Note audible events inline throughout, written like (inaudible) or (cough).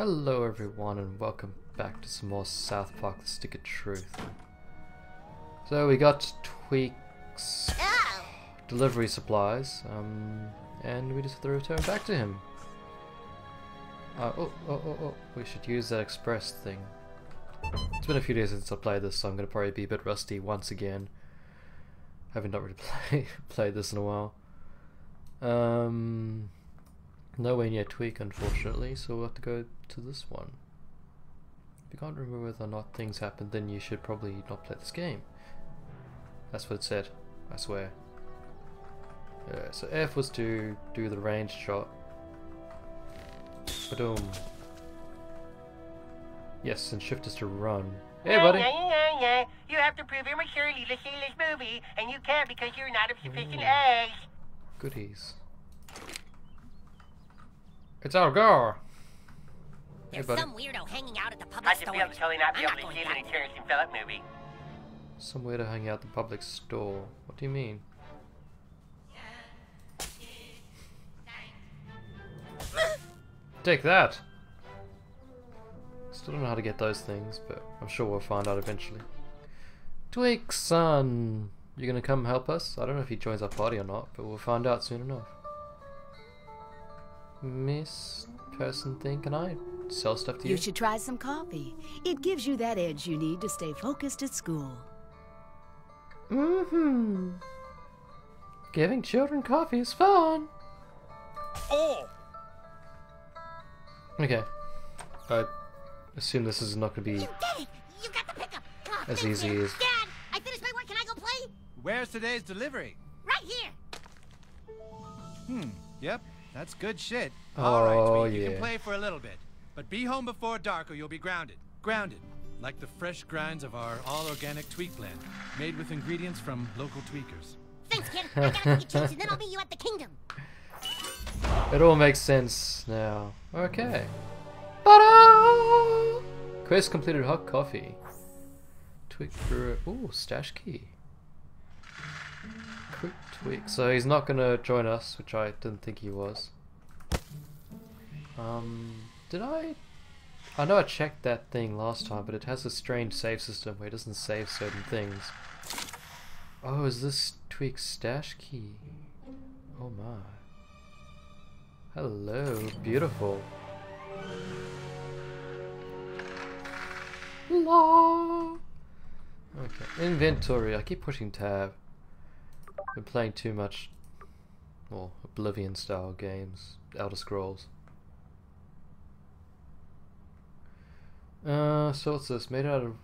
Hello everyone and welcome back to some more South Park The Stick of Truth. So we got Tweak's Oh, delivery supplies, um, and we just have to return back to him. Uh, oh, oh, oh, oh, we should use that express thing. It's been a few days since I played this, so I'm going to probably be a bit rusty once again. Having not really (laughs) play, played this in a while. Um, nowhere near Tweak, unfortunately, so we'll have to go to this one. If you can't remember whether or not things happened, then you should probably not play this game. That's what it said, I swear. Yeah, so F was to do the range shot. Boom. Yes, and shift is to run. Hey, buddy! Yeah, yeah, yeah. You have to prove immaturity to see this movie, and you can't because you're not of sufficient age. Goodies. It's our girl! There's buddy. some weirdo hanging out at the I public should feel storage. totally not be I'm able not to going see back an there. Terrance Phillip movie. Somewhere to hang out at the public store. What do you mean? Take that! Still don't know how to get those things, but I'm sure we'll find out eventually. Tweek, son! You gonna come help us? I don't know if he joins our party or not, but we'll find out soon enough. Miss person thing, can I sell stuff to you? You should try some coffee. It gives you that edge you need to stay focused at school. Mm-hmm. Giving children coffee is fun. Oh! Okay. I assume this is not going to be You did it! You got the pickup! Oh, As thanks, easy Dad. as- Dad, I finished my work. Can I go play? Where's today's delivery? Right here. Hmm, yep, that's good shit. Oh, Alright, Tweek, you can play for a little bit. But be home before dark or you'll be grounded. Grounded. Like the fresh grinds of our all-organic tweak blend, made with ingredients from local tweakers. Thanks, kid. I gotta get changed, and then I'll meet you at the kingdom. (laughs) It all makes sense now. Okay. Ta-da! Quest completed hot coffee. Tweak brewer. Ooh, stash key. Quick tweak. So he's not gonna join us, which I didn't think he was. Um, did I? I know I checked that thing last time, but it has a strange save system where it doesn't save certain things. Oh, is this Tweak's stash key? Oh my. Hello, beautiful. La. Okay, inventory. I keep pushing tab. Been playing too much, well, Oblivion style games, Elder Scrolls. Uh, so what's this? Made out of,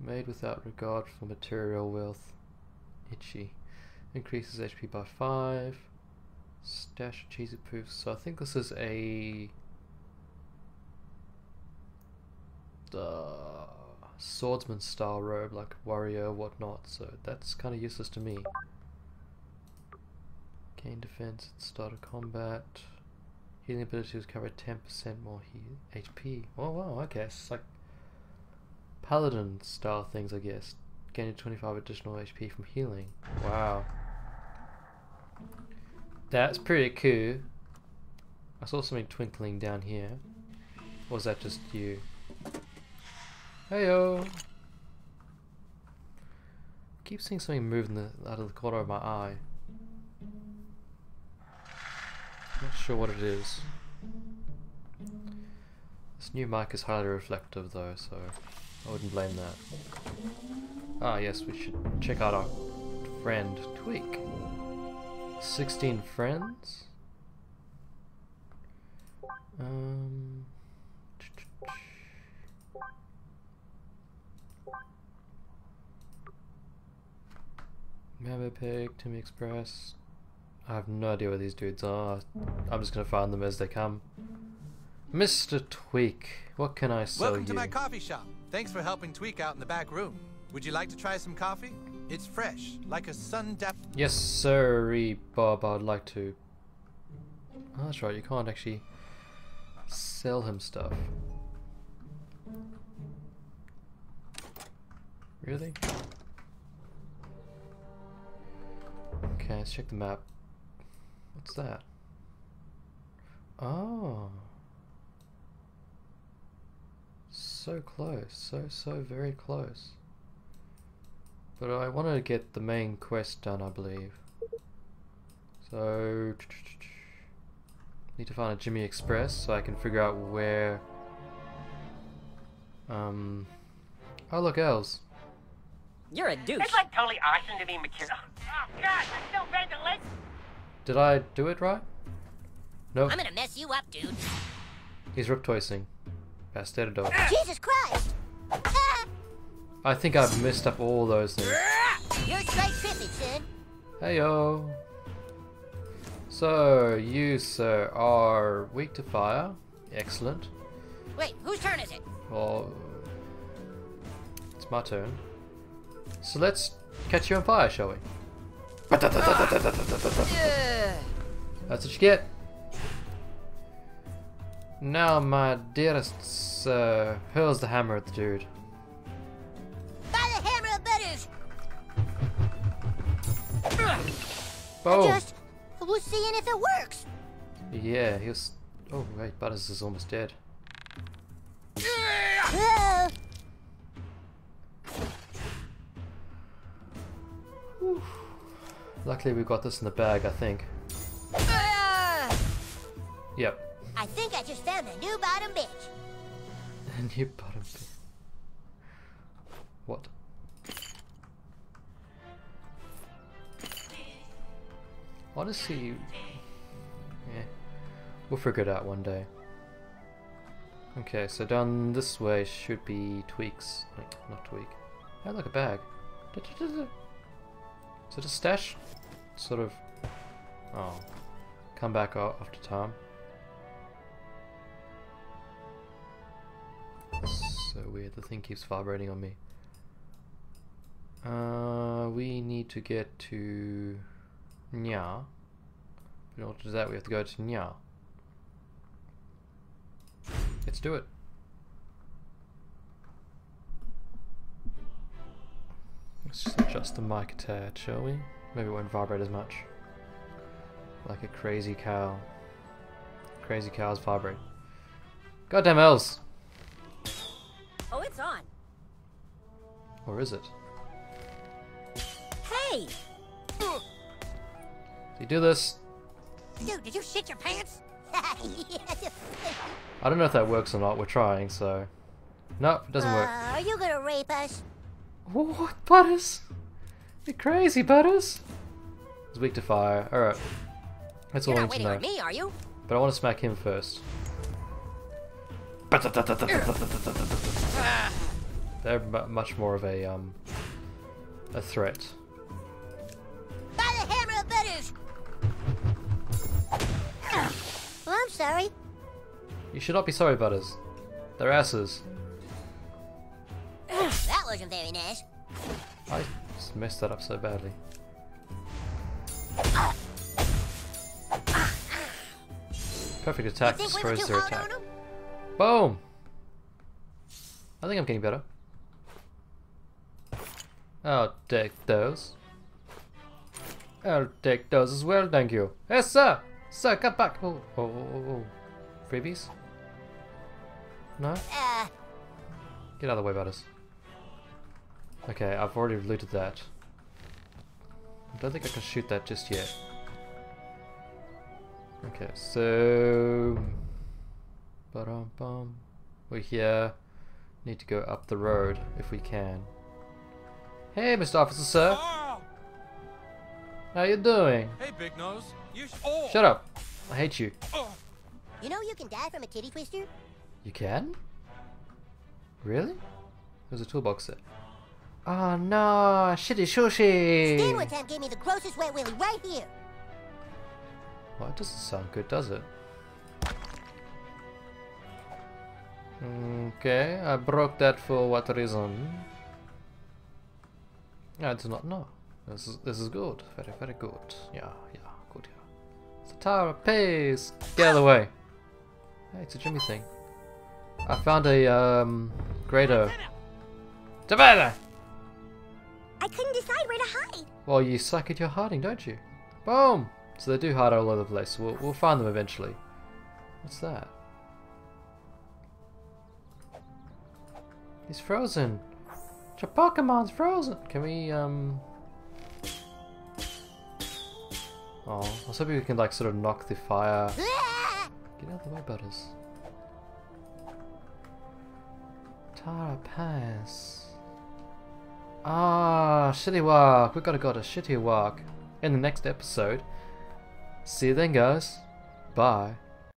made without regard for material wealth. Itchy. Increases HP by five. Stash cheesy poofs. So I think this is a the swordsman style robe, like warrior, whatnot. So that's kind of useless to me. Gain defense at start of combat. Healing ability abilities cover 10% more HP. Oh wow, okay, it's like paladin style things, I guess. Gaining 25 additional HP from healing. Wow. That's pretty cool. I saw something twinkling down here. Or was that just you? Heyo! Keep seeing something move in the, out of the corner of my eye. Not sure what it is. This new mic is highly reflective though, so I wouldn't blame that. Ah yes, we should check out our friend Tweek. 16 friends? Um. Mambo Pig, Timmy Express. I have no idea where these dudes are. I'm just gonna find them as they come. Mr. Tweak, what can I sell Welcome you? to my coffee shop. Thanks for helping Tweek out in the back room. Would you like to try some coffee? It's fresh, like a sun-dap. Yes, sirree, Bob. I'd like to. Oh, that's right. You can't actually sell him stuff. Really? Okay, let's check the map. What's that? Oh. so close, so so very close. But I want to get the main quest done, I believe. So need to find a Jimmy Express so I can figure out where. Um. Oh look, elves. You're a douche. It's like totally awesome to be mature. Oh, God, there's no ventilation. Did I do it right? No, I'm gonna mess you up, dude. he's riptoising. dog. Jesus Christ! I think I've messed up all those things. you're straight tripping, son. Heyo. So you sir are weak to fire. Excellent. Wait, whose turn is it? Well, it's my turn. So let's catch you on fire, shall we? That's what you get. Now, my dearest sir, hurls the hammer at the dude. By the hammer of butters! Boom! Just was seeing if it works. Yeah, he was. Oh wait, Butters is almost dead. Uh, Luckily, we've got this in the bag, I think. Yep. I think I just found a new bottom bitch. And you bottom bit. What? Honestly, yeah, we'll figure it out one day. Okay, so down this way should be tweaks. Wait, not tweak. Oh, look, a bag. Is it a stash? Sort of. Oh. Come back after time. So weird, the thing keeps vibrating on me. Uh, we need to get to Nya. In order to do that, we have to go to Nya. Let's do it. Let's just adjust the mic a tad, shall we? Maybe it won't vibrate as much. Like a crazy cow. Crazy cows vibrate. Goddamn elves! Oh, it's on. Or is it? Hey! Do you do this? Dude, did you shit your pants? (laughs) I don't know if that works or not. We're trying, so. No, it doesn't work. Uh, are you gonna rape us? What, Butters? You crazy, Butters? He's weak to fire. Alright. That's all I need to know. me, are you? But I want to smack him first. They're mu- much more of a, um, a threat. By the hammer of butters! Well, I'm sorry. You should not be sorry, Butters. They're asses. That wasn't very nice. I just messed that up so badly. Perfect attack destroys their attack. Boom! I think I'm getting better. I'll take those. I'll take those as well, thank you. Yes, sir! Sir, come back! Oh, oh, oh, oh, oh. Freebies? No? Uh, Get out of the way, Butters. Okay, I've already looted that. I don't think I can shoot that just yet. Okay, so... Ba-dum-bum. We're here. Need to go up the road if we can. Hey, Mr. Officer, sir. How you doing? Hey, Big Nose. You sh- oh! Shut up. I hate you. Oh! you know you can die from a titty twister? You can? Really? There's a toolbox there. Oh no, shitty Stan sushi! one time gave me the grossest wet willy right here. Well, it doesn't sound good, does it? Okay, I broke that for what reason? I do not know. This is this is good. Very, very good. Yeah, yeah, good, yeah. It's a tower of peace! Get out of the way! Hey, it's a Jimmy thing. I found a, um, Grado. Tabata! I couldn't decide where to hide. Well, you suck at your hiding, don't you? Boom! So they do hide all over the place. We'll, we'll find them eventually. What's that? He's frozen. Your Pokemon's frozen. Can we um? Oh, I was hoping we can like sort of knock the fire. Get out of the way, Butters. Tara Pass. Ah, Shitty Wok. We gotta go to Shitty Wok in the next episode. See you then, guys. Bye.